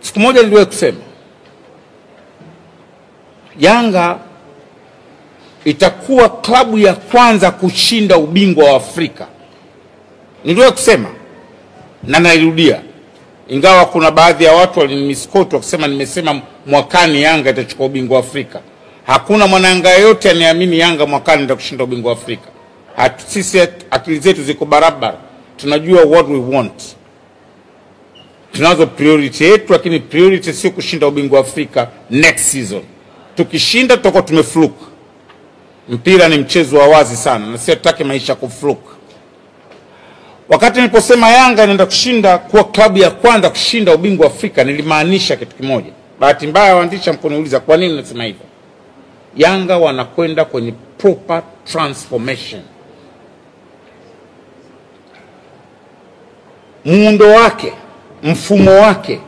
Siku moja niliwahi kusema Yanga itakuwa klabu ya kwanza kushinda ubingwa wa Afrika. Niliwahi kusema na nairudia, ingawa kuna baadhi ya watu walinimiskoti wakisema nimesema mwakani Yanga itachukua ubingwa wa Afrika. Hakuna mwanayanga yeyote anayeamini Yanga mwakani itakushinda ubingwa wa Afrika. Sisi akili zetu ziko barabara, tunajua what we want tunazo priority yetu, lakini priority sio kushinda ubingwa wa Afrika next season. Tukishinda tutakuwa tumefluke. Mpira ni mchezo wa wazi sana, na sio maisha kufluke. Wakati niliposema Yanga inaenda kushinda kuwa klabu ya kwanza kushinda ubingwa wa Afrika, nilimaanisha kitu kimoja. Bahati mbaya, waandishi mkuniuliza kwa nini nasema hivyo. Yanga wanakwenda kwenye proper transformation. Muundo wake, mfumo wake